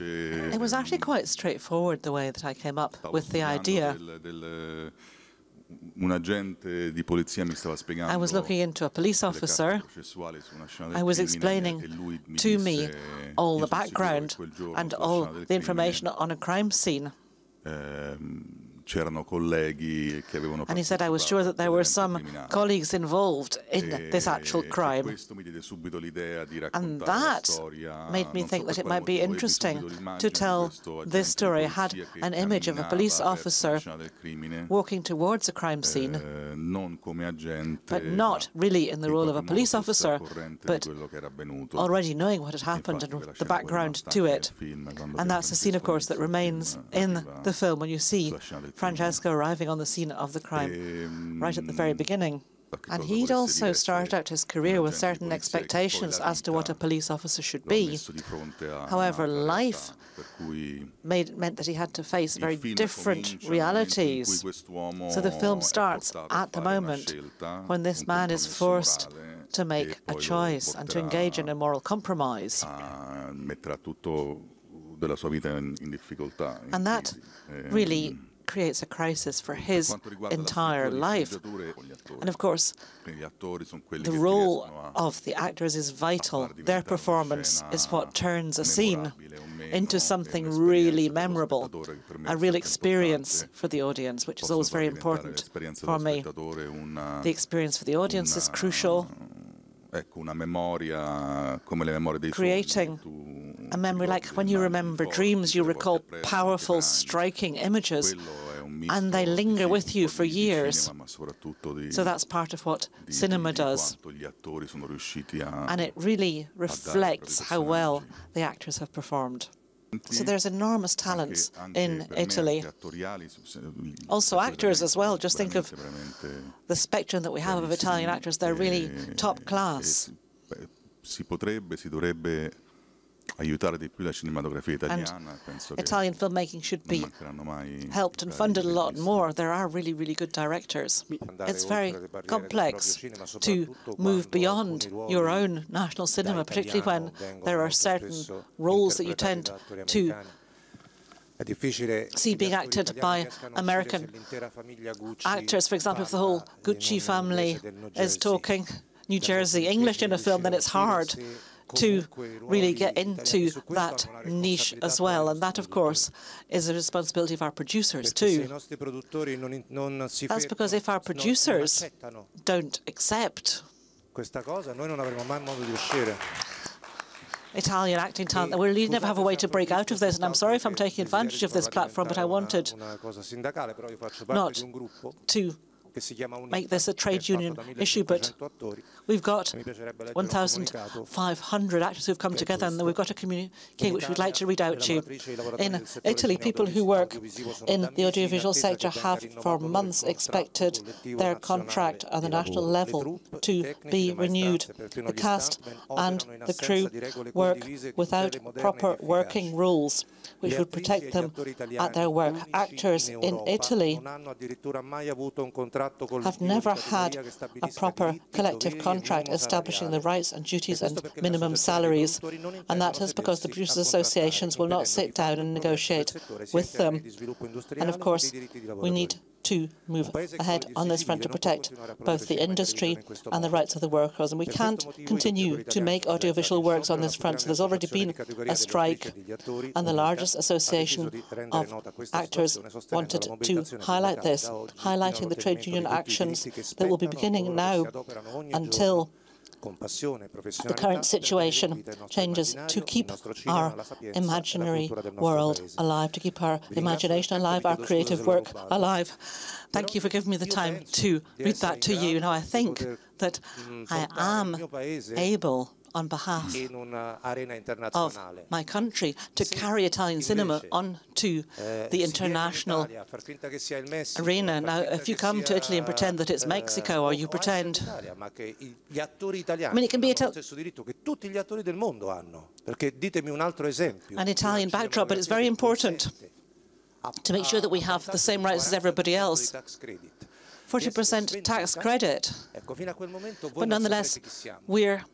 It was actually quite straightforward the way that I came up with the idea. I was looking into a police officer. I was explaining to me all the background and all the information on a crime scene. And he said, I was sure that there were some colleagues involved in this actual crime. And that made me think that it might be interesting to tell this story. I had an image of a police officer walking towards a crime scene, but not really in the role of a police officer, but already knowing what had happened and the background to it. And that's a scene, of course, that remains in the film when you see Francesco arriving on the scene of the crime right at the very beginning. And he'd also started out his career with certain expectations as to what a police officer should be. However, life made, meant that he had to face very different realities. So the film starts at the moment when this man is forced to make a choice and to engage in a moral compromise. And that really creates a crisis for his entire life. And of course, the role of the actors is vital. Their performance is what turns a scene into something really memorable, a real experience for the audience, which is always very important for me. The experience for the audience is crucial. Creating a memory like when you remember dreams, you recall powerful, striking images, and they linger with you for years. So that's part of what cinema does. And it really reflects how well the actors have performed. So there's enormous talents in Italy. Also actors as well. Just think of the spectrum that we have of Italian actors. They're really top class. And Italian filmmaking should be helped and funded a lot more. There are really, really good directors. It's very complex to move beyond your own national cinema, particularly when there are certain roles that you tend to see being acted by American actors. For example, if the whole Gucci family is talking New Jersey English in a film, then it's hard to really get into that niche as well. And that, of course, is a responsibility of our producers too. That's because if our producers don't accept Italian acting talent. We'll never have a way to break out of this, and I'm sorry if I'm taking advantage of this platform, but I wanted not to make this a trade union issue, but we've got 1,500 actors who've come together, and we've got a communique which we'd like to read out to you. In Italy, people who work in the audiovisual sector have for months expected their contract at the national level to be renewed. The cast and the crew work without proper working rules which would protect them at their work. Actors in Italy have never had a proper collective contract establishing the rights and duties and minimum salaries, and that is because the producers' associations will not sit down and negotiate with them. And of course, we need to move ahead on this front to protect both the industry and the rights of the workers. And we can't continue to make audiovisual works on this front. So there's already been a strike, and the largest association of actors wanted to highlight this, highlighting the trade union actions that will be beginning now until the current situation changes to keep our imaginary world alive, to keep our imagination alive, our creative work alive. Thank you for giving me the time to read that to you. Now, I think that I am able on behalf of my country to carry Italian cinema onto the international arena. Now, if you come to Italy and pretend that it's eh, Mexico, or you pretend... I mean, it can be an Italian backdrop, but it's very important to make sure that we have the same rights as everybody else. 40% tax credit. But nonetheless, we're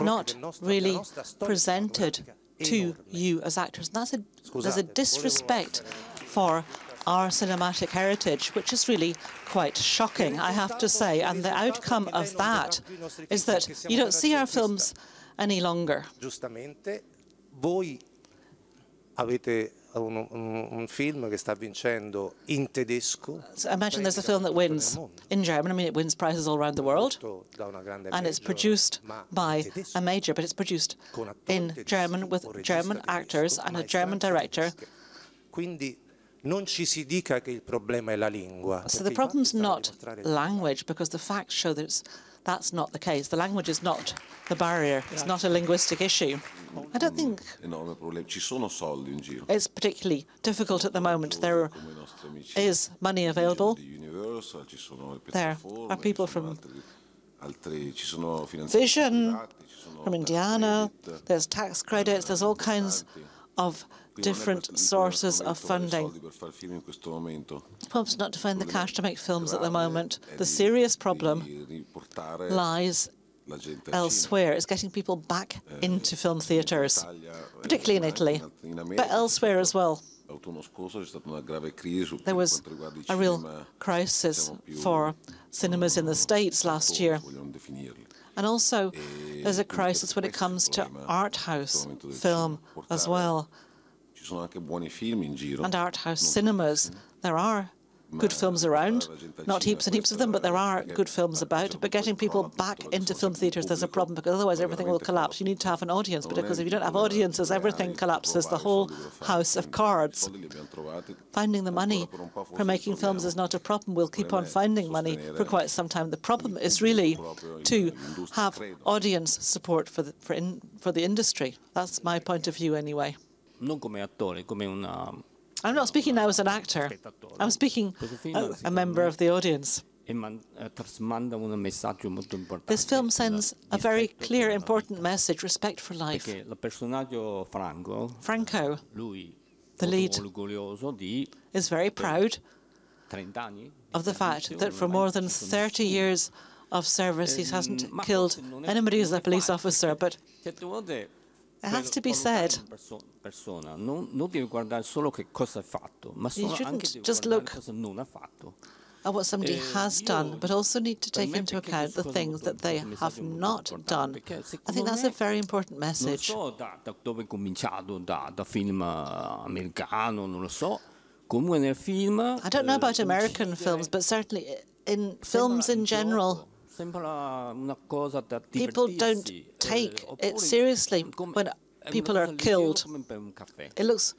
not really presented to you as actors. And that's a, there's a disrespect for our cinematic heritage, which is really quite shocking, I have to say. And the outcome of that is that you don't see our films any longer. Un, un, un, film che sta vincendo in tedesco. So imagine there's a film that wins in German. I mean, it wins prizes all around the world, and it's produced by a major, but it's produced in German with German actors and a German director. Quindi non ci si dica che il problema è la lingua. So the problem's not language, because the facts show that it's that's not the case. The language is not the barrier. It's not a linguistic issue. I don't think it's particularly difficult at the moment. There is money available. There are people from Vision, from Indiana. There's tax credits. There's all kinds of different sources of funding. Pubs not to find the cash to make films at the moment. The serious problem lies elsewhere. It's getting people back into film theatres, particularly in Italy, but elsewhere as well. There was a real crisis for cinemas in the States last year. And also, there's a crisis when it comes to art house film as well and art house cinemas. There are good films around, not heaps and heaps of them, but there are good films about. But getting people back into film theatres, there's a problem because otherwise everything will collapse. You need to have an audience, because if you don't have audiences, everything collapses, the whole house of cards. Finding the money for making films is not a problem. We'll keep on finding money for quite some time. The problem is really to have audience support for the, for, in, for the industry. That's my point of view anyway. Non come attore, come una... I'm not speaking now as an actor. I'm speaking as a member of the audience. Eh, this film sends a very clear, important message, respect for life. Franco, the lead, is very proud of the fact that for more than 30 years of service he hasn't killed anybody as a police officer, but it has to be said. You shouldn't just look at what somebody has done, but also need to take into account the things that they have not done. I think that's a very important message. I don't know about American films, but certainly in films in general, People don't take it seriously when people are killed. It looks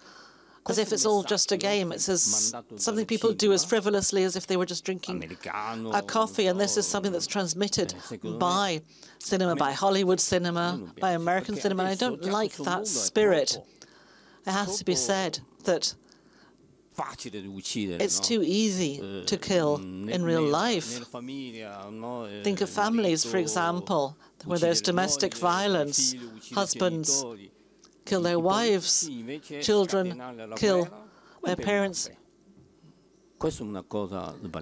as if it's all just a game. It's as something people do as frivolously as if they were just drinking a coffee. And this is something that's transmitted by cinema, by Hollywood cinema, by American cinema. And I don't like that spirit. It has to be said that it's too easy uh, to kill in real life. Think of families, for example, where there's domestic violence. Husbands kill their wives, children kill their parents.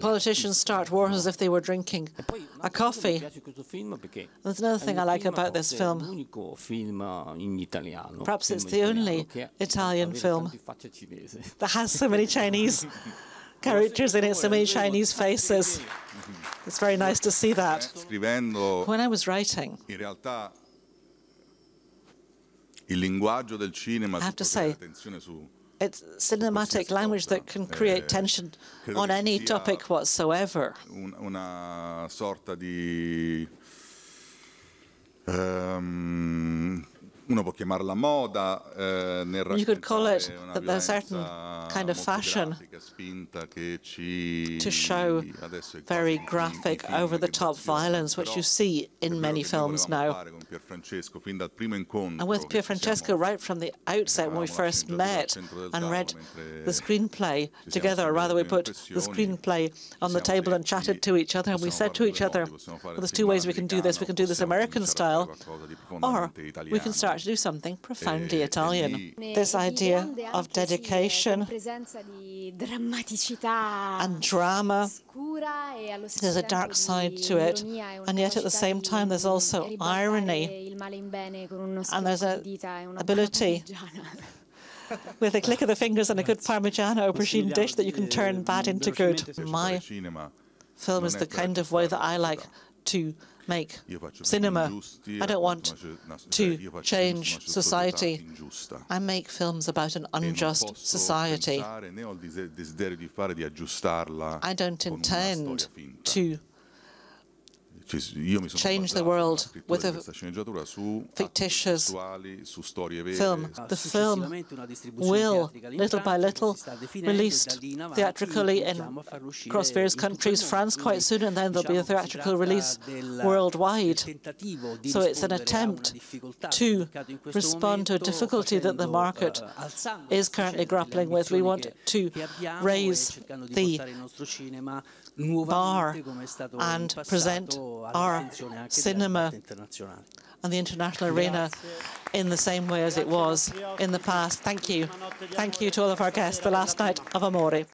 Politicians start wars as if they were drinking a coffee. There's another thing I like about this film. Perhaps it's the only Italian film that has so many Chinese characters in it, so many Chinese faces. It's very nice to see that. When I was writing, I have to say, it's cinematic language that can create tension on any topic whatsoever. Una sorta di um, uno può chiamarla moda eh, nel You could call it that a certain kind of fashion to show very graphic, over-the-top violence, which you see in many films now. And with Pierfrancesco, right from the outset, when we first met and read the screenplay together, or rather we put the screenplay on the table and chatted to each other, and we said to each other, well, there's two ways we can do this. We can do this American style, or we can start to do something profoundly Italian. This idea of dedication presenza di drammaticità and drama. scura e allo stesso There's a dark side to it, ironia una and yet at the same time there's also irony. il male in bene con uno and there's schiocco a dita e una ability with a click of the fingers and a good Parmigiano aubergine dish that you can turn bad into good. My film is the kind of way that I like to make Io faccio film cinema. I don't want appunto, una so- to change film su una society. I make films about an unjust society. pensare, né ho il dese- desiderio di fare di aggiustarla I don't intend to Ci- io mi sono change the world with a questa sceneggiatura su fictitious attuali, su storie vere film. The film will, little by little, released theatrically in across various countries, France quite soon, and then there'll be a theatrical release worldwide. So it's an attempt to respond to a difficulty that the market is currently grappling with. We want to raise the bar and present our cinema and the international arena in the same way as it was in the past. Thank you. Thank you to all of our guests the last night of Amore.